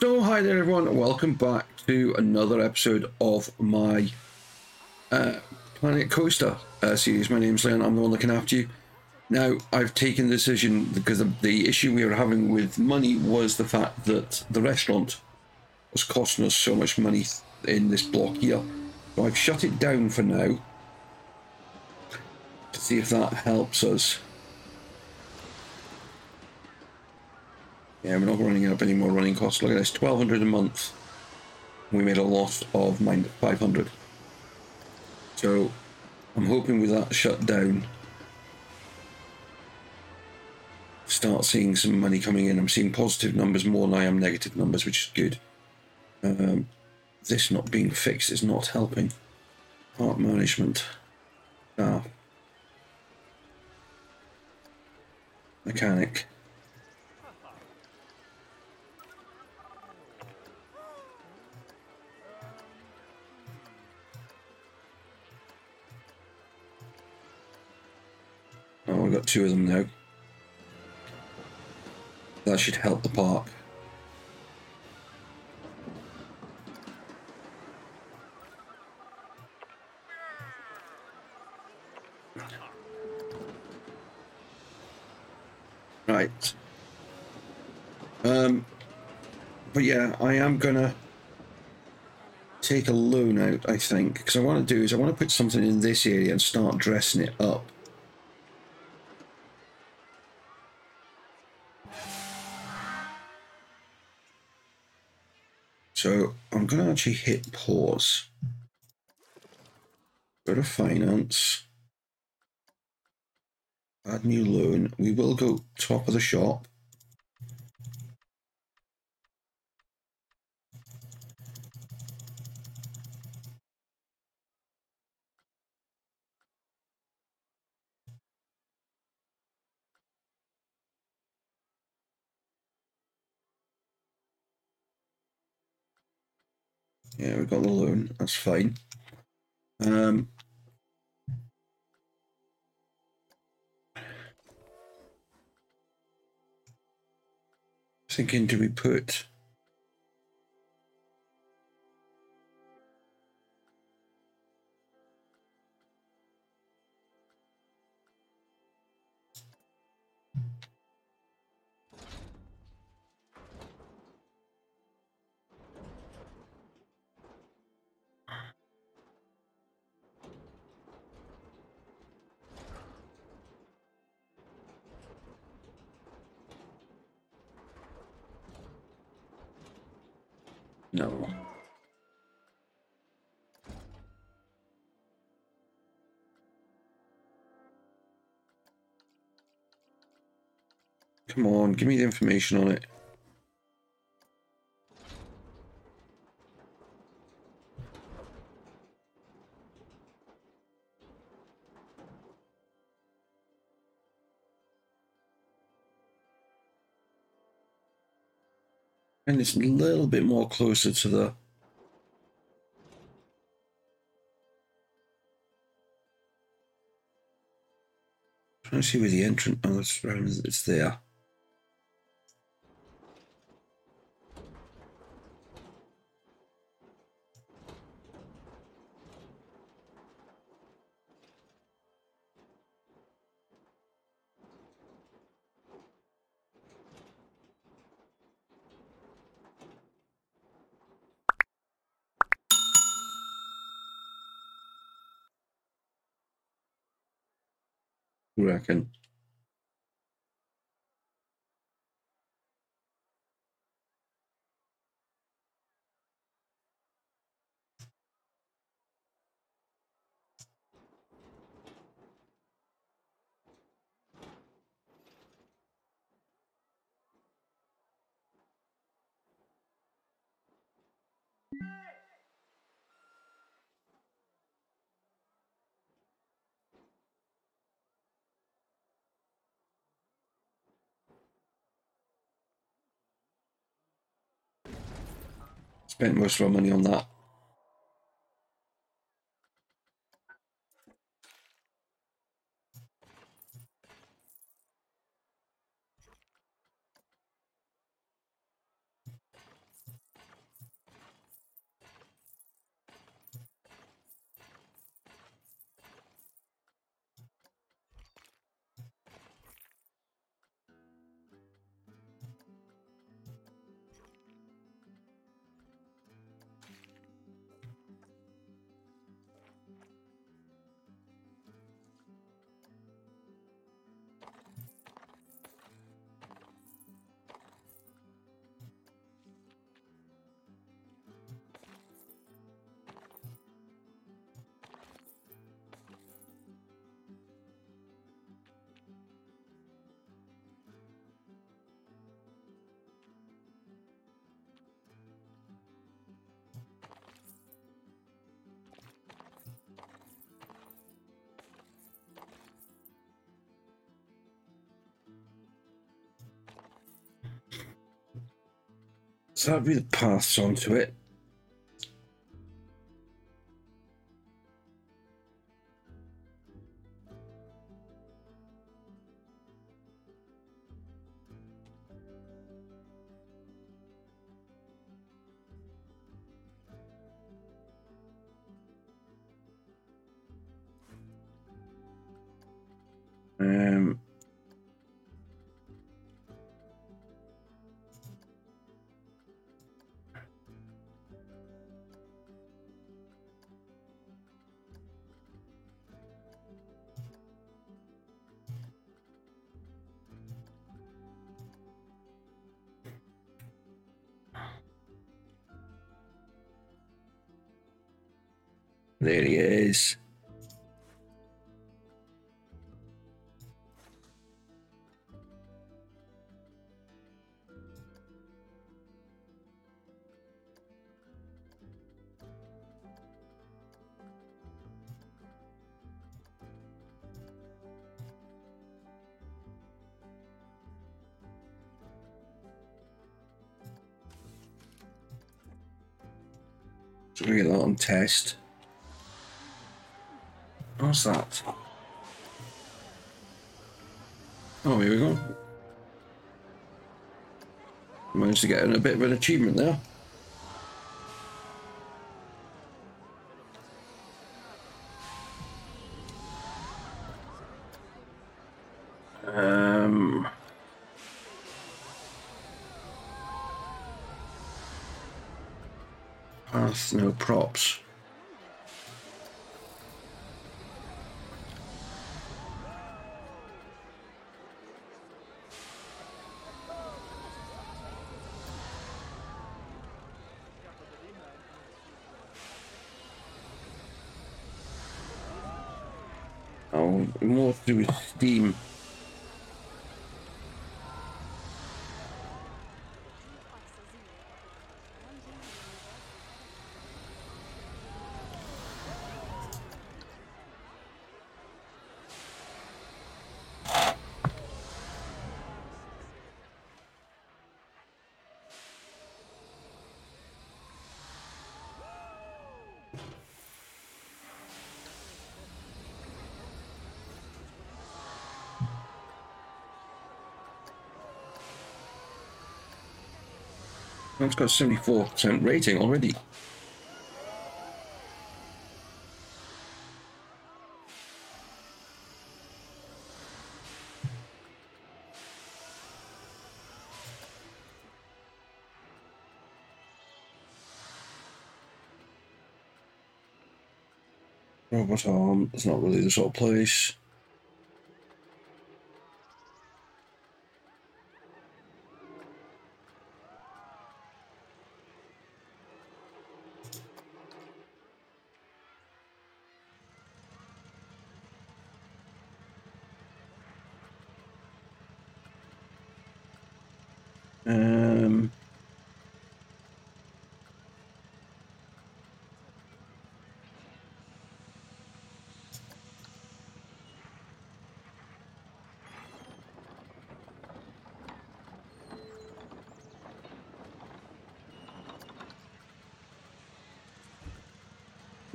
So, hi there, everyone. Welcome back to another episode of my uh, Planet Coaster uh, series. My name's Leon. I'm the one looking after you. Now, I've taken the decision because the, the issue we were having with money was the fact that the restaurant was costing us so much money in this block here. So I've shut it down for now to see if that helps us. Yeah, we're not running up any more running costs. Look at this, 1200 a month. We made a loss of 500. So I'm hoping with that shut down, start seeing some money coming in. I'm seeing positive numbers more than I am negative numbers, which is good. Um, this not being fixed is not helping. Park management. Ah. Mechanic. We've got two of them now. That should help the park. Right. Um, but yeah, I am gonna take a loan out, I think, because I want to do is I want to put something in this area and start dressing it up. Actually hit pause. Go to finance. Add new loan. We will go top of the shop. Yeah, we got the loan. That's fine. Um, thinking, do we put? Come on, give me the information on it. And it's a little bit more closer to the trying to see where the entrance oh it's around it's there. You reckon? Spent most of our money on that. So that'd be the paths onto it. There he is. So we get that on test. What's that? Oh, here we go. Managed to get in a bit of an achievement there. Um, path, no props. Oh, more with Steam. It's got 74% rating already. Robot arm, it's not really the sort of place.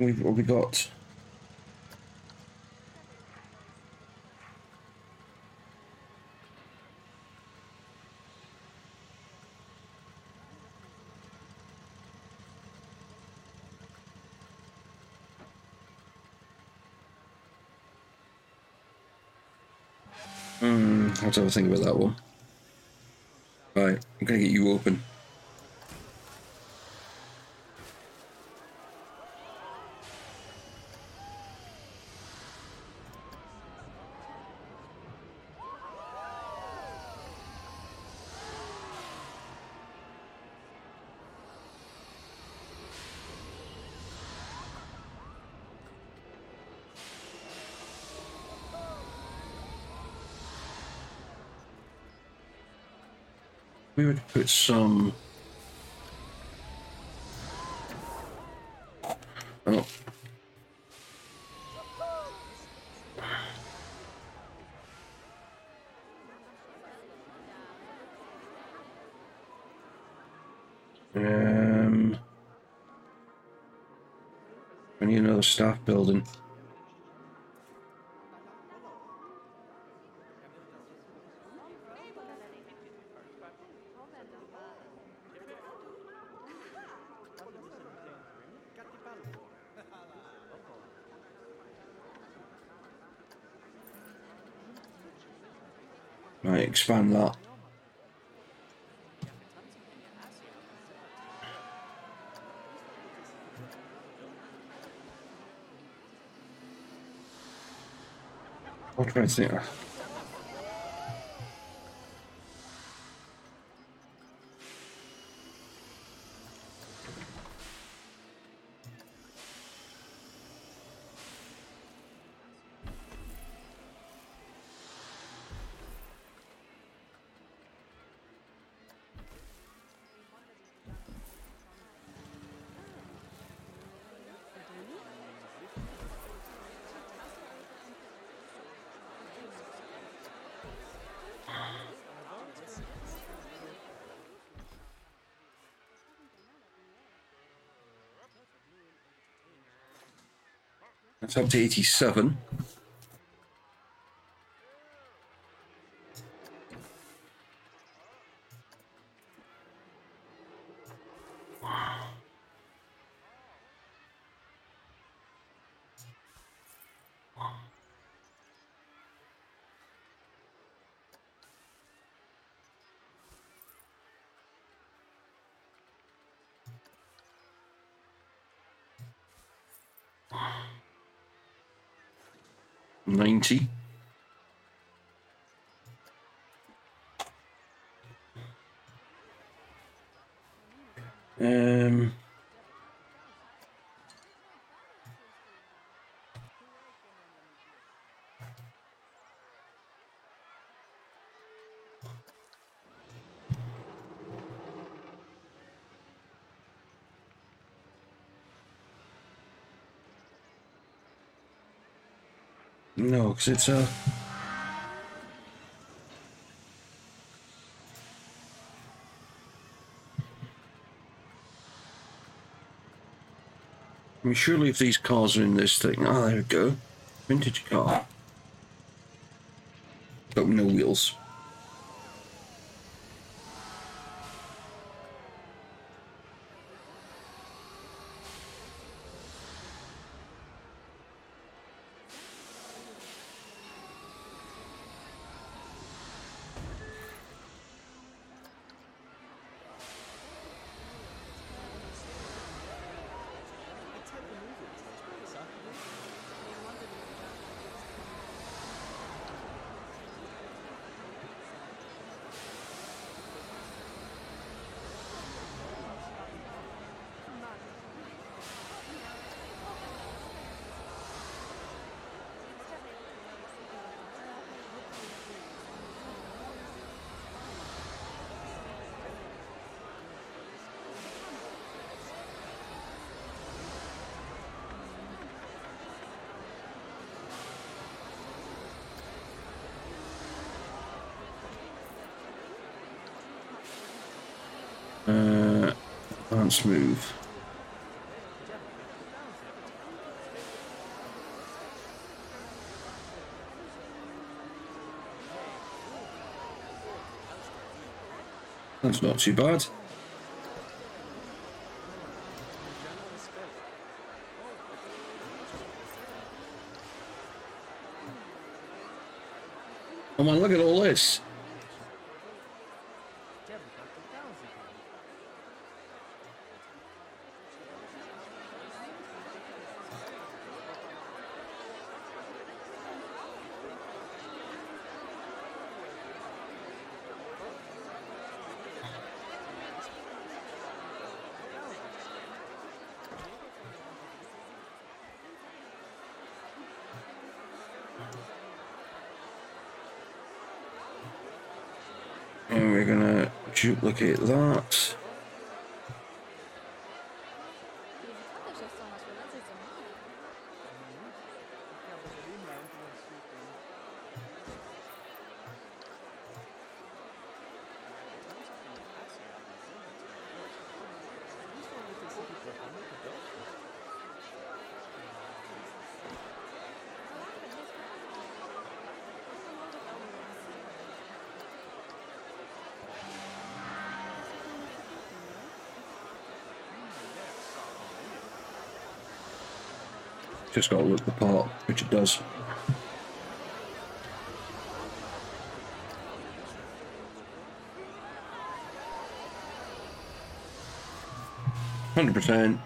We've what we got. Hmm, I'll have to think about that one. Right, I'm gonna get you open. We would put some. Oh. Um, I need another staff building. Right, expand that. I'll try and think. That's up to 87. 90 No, because it's a. I mean, surely if these cars are in this thing, ah, there we go, vintage car, but no wheels. Uh, advanced move. That's not too bad. Oh man, look at all this. And we're gonna duplicate that. Just got to look the part, which it does. Hundred percent.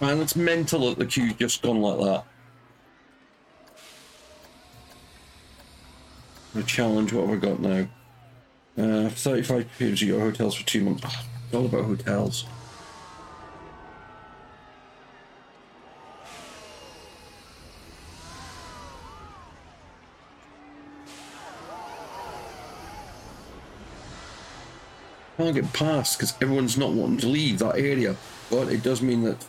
Man, it's mental that the queue's just gone like that. A challenge, what have we got now? Uh, 35 pages, you got hotels for two months. Oh, it's all about hotels. Can't get past because everyone's not wanting to leave that area, but it does mean that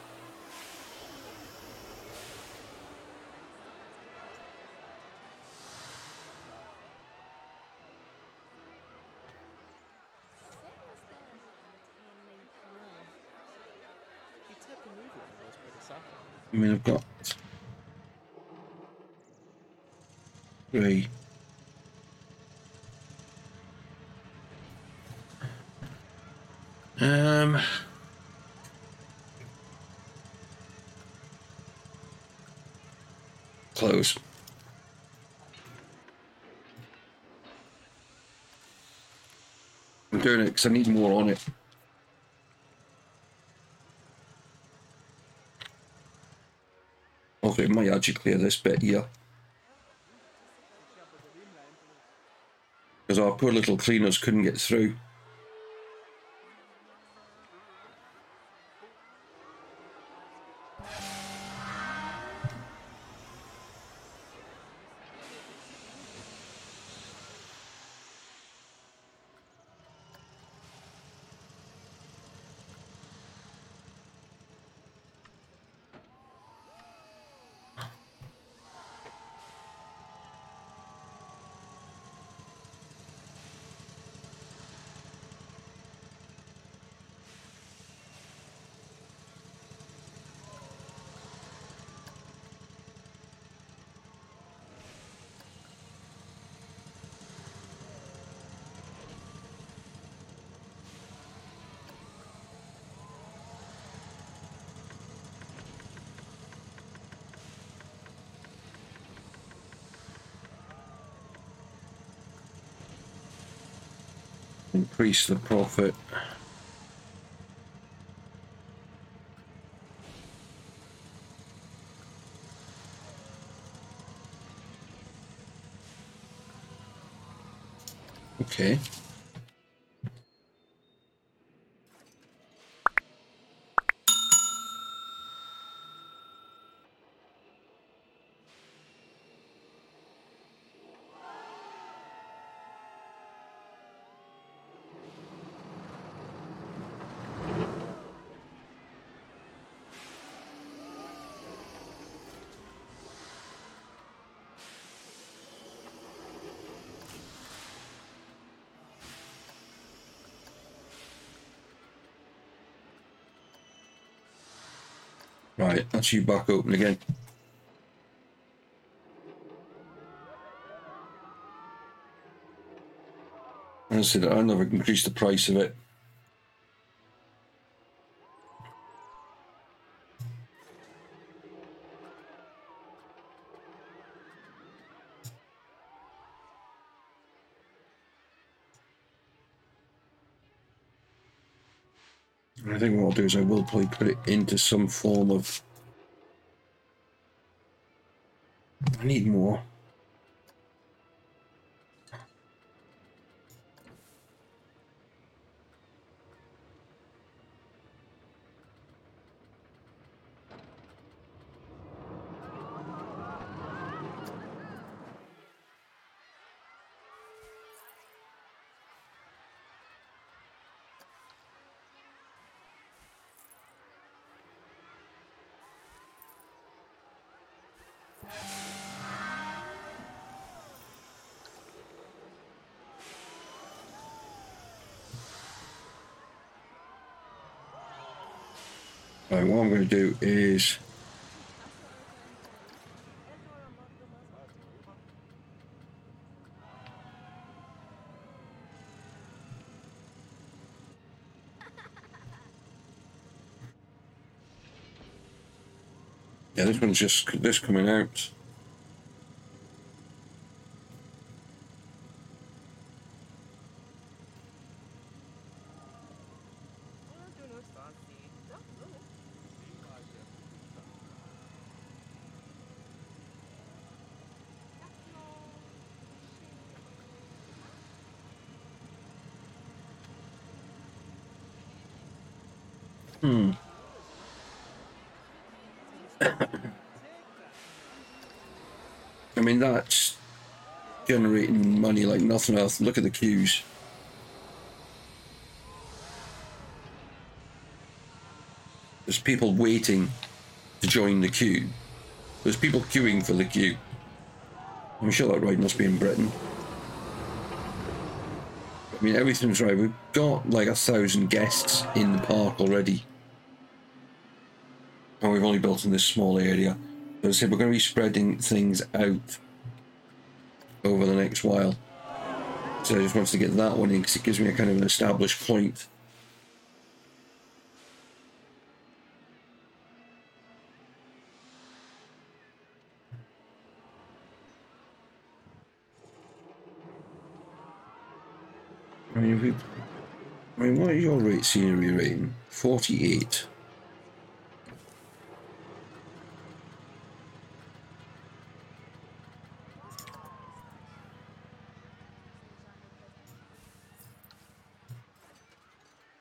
I mean, I've got three. Um. Close. I'm doing it because I need more on it. Okay, might actually clear this bit here. Because our poor little cleaners couldn't get through. Increase the profit. Okay. Right, mm. that's you back open again. I said I'll never increased the price of it. Do is I will probably put it into some form of. I need more. Right, what I'm going to do is Yeah, this one's just this coming out. Hmm. I mean, that's generating money like nothing else. Look at the queues. There's people waiting to join the queue. There's people queuing for the queue. I'm sure that ride must be in Britain. I mean, everything's right. We've got like a thousand guests in the park already. And we've only built in this small area. As I said, we're going to be spreading things out over the next while. So I just wanted to get that one in because it gives me a kind of an established point. I mean, we, I mean, what is your rate scenery rating? 48.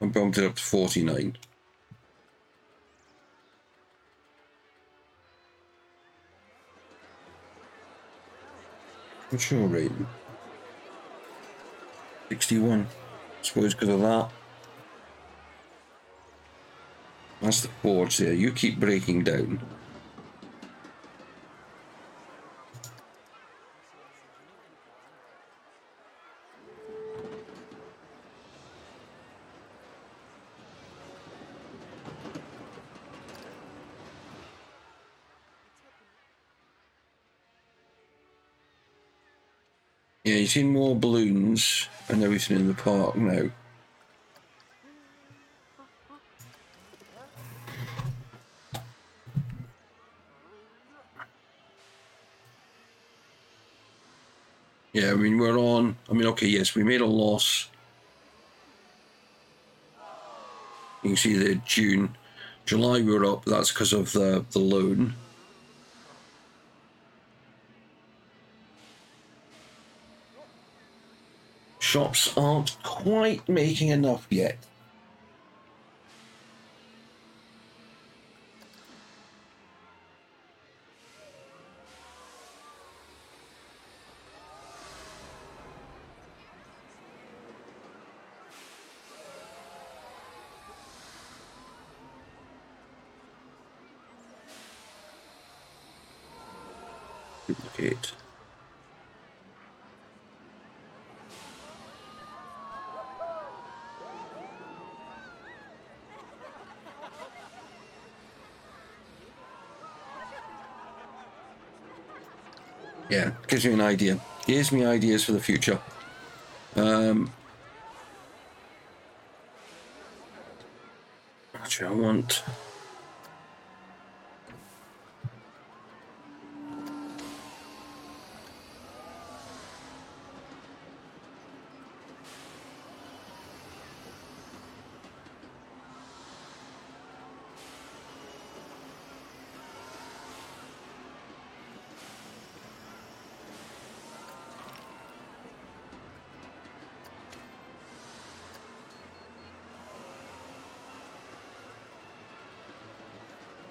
I bumped it up to 49. What's your rating? 61. I suppose because of that. That's the forge there. You keep breaking down. More balloons and everything in the park now. Yeah, I mean, we're on. I mean, okay, yes, we made a loss. You can see the June. July we were up, that's because of the, the loan. Shops aren't quite making enough yet. Duplicate. Yeah, gives you an idea. Gives me ideas for the future. Um, actually, I want.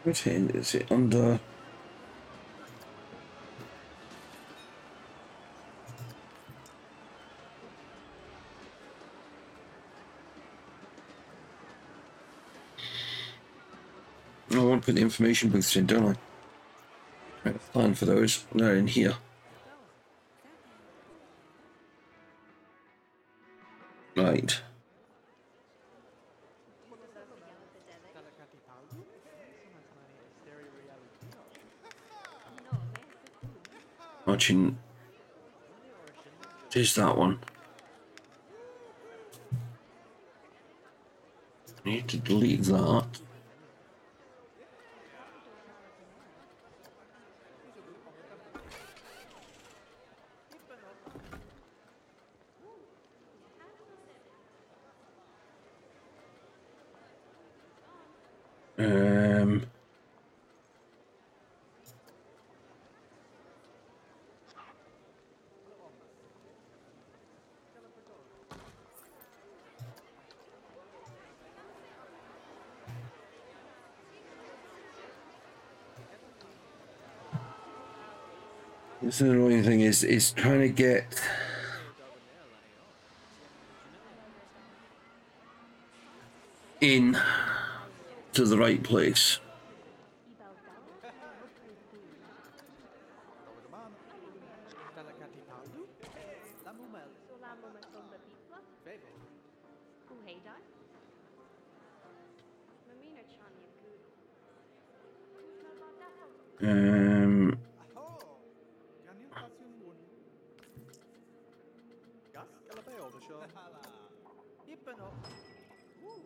Which end is it under? I want to put the information booths in, don't I? Right, plan for those. They're in here. There's that one. I Need to delete that. Um. Is the annoying thing is is trying to get in to the right place. Gaz? Ela tá aí, ó, deixa ela. Yepeno. Uh.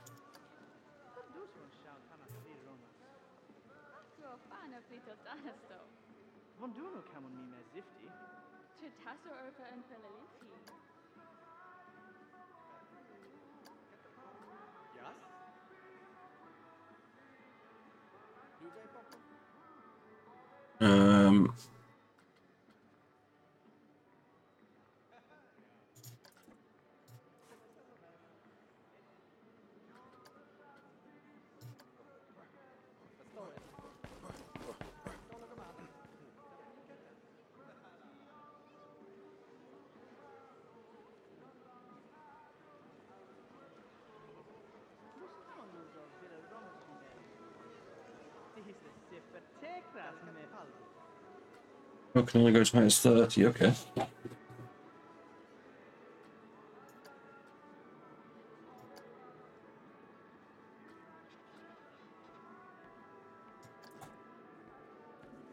oh, can only go to minus 30, okay.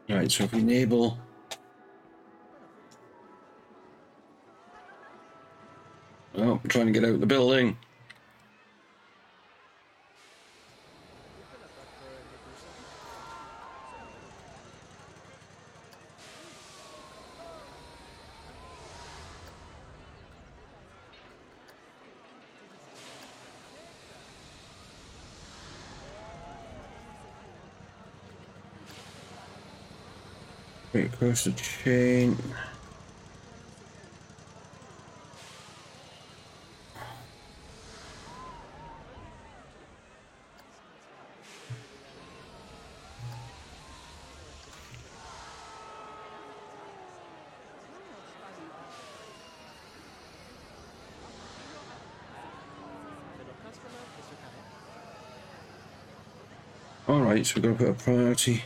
Right, so if we enable Oh, I'm trying to get out of the building. Wait, across the chain. Alright, so we're gonna put a priority.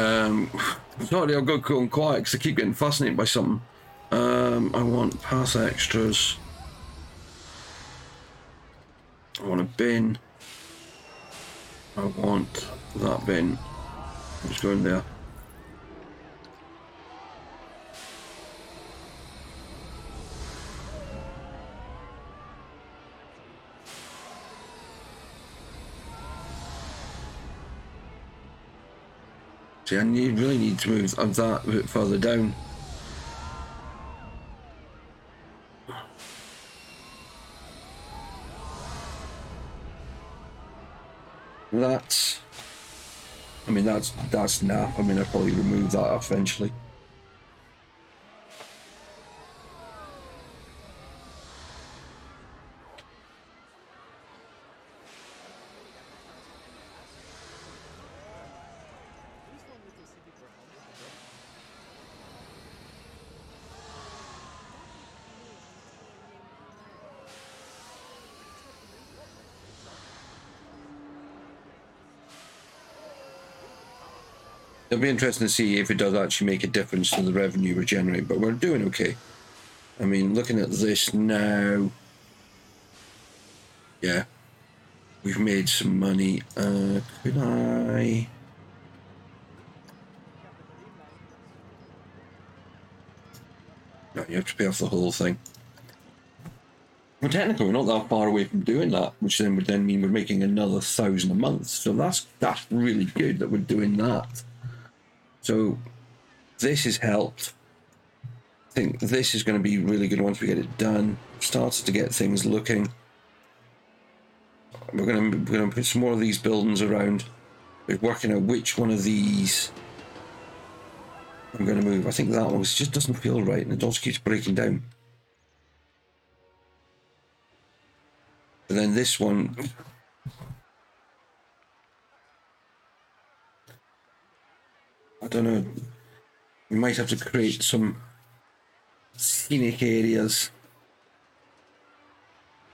Um, sorry, I'll go going quiet because I keep getting fascinated by something. Um, I want pass extras. I want a bin. I want that bin. Let's go in there. See, I really need to move that a bit further down. That's. I mean, that's that's nap. I mean, I'll probably remove that eventually. It'll be interesting to see if it does actually make a difference to the revenue we generate, but we're doing okay. I mean, looking at this now, yeah, we've made some money. Uh, could I? No, you have to pay off the whole thing. Well, technically, we're not that far away from doing that, which then would then mean we're making another thousand a month. So that's that's really good that we're doing that. So this has helped. I think this is going to be really good once we get it done. Started to get things looking. We're going to we're going to put some more of these buildings around. We're working out which one of these I'm going to move. I think that one just doesn't feel right, and it also keeps breaking down. And then this one I don't know. We might have to create some scenic areas.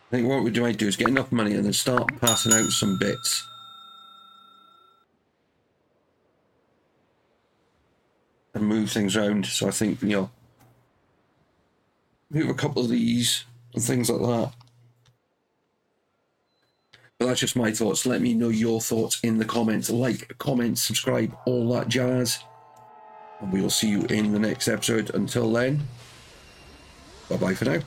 I think what we might do is get enough money and then start passing out some bits. And move things around. So I think, you know, move a couple of these and things like that. But that's just my thoughts. Let me know your thoughts in the comments. Like, comment, subscribe, all that jazz. And we will see you in the next episode. Until then, bye bye for now.